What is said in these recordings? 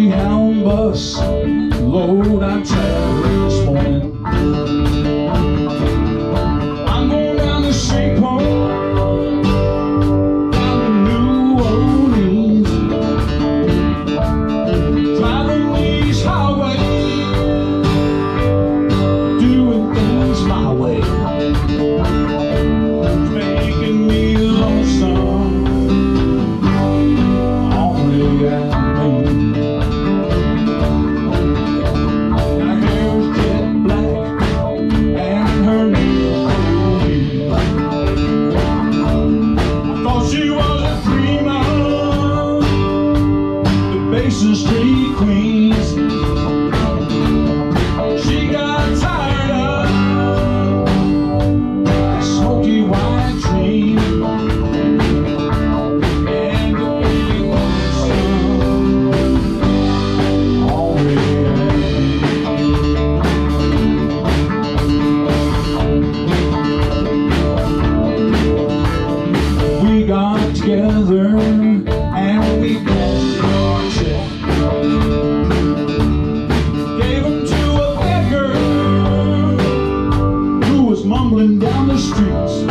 Greyhound bus load I'm traveling this morning. streets.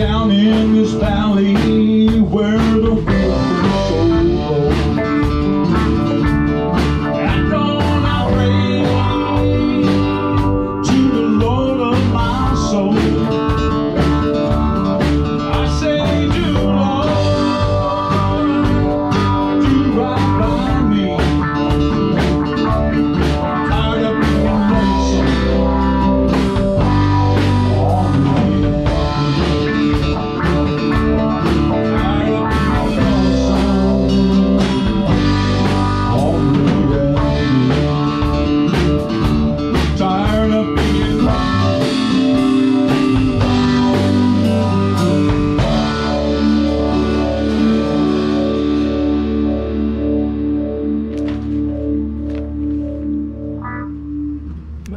down in this valley where